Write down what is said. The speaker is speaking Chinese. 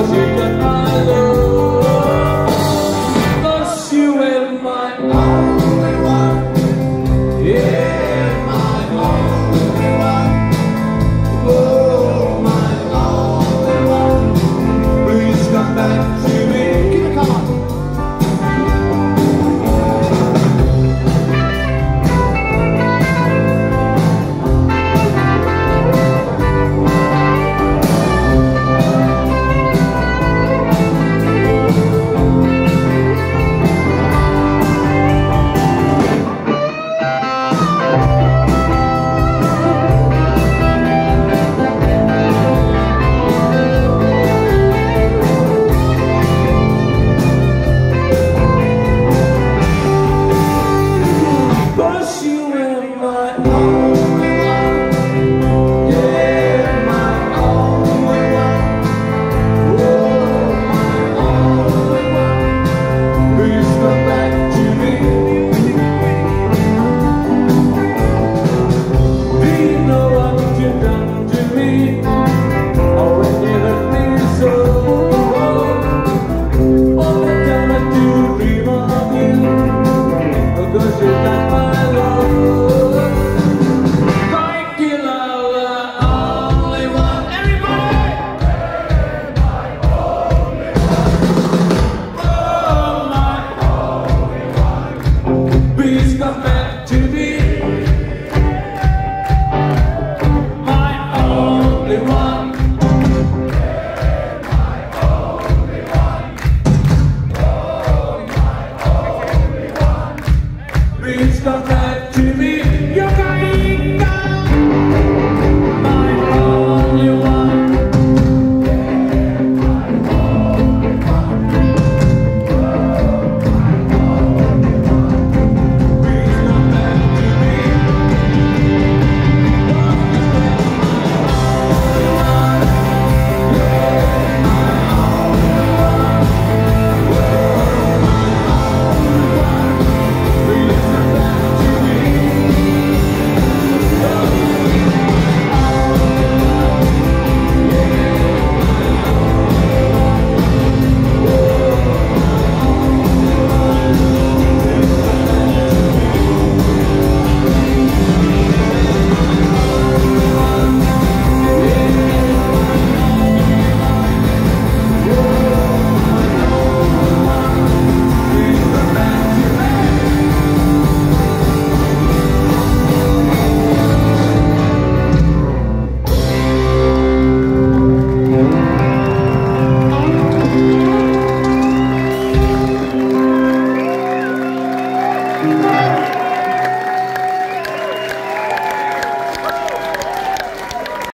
我是个。It's not that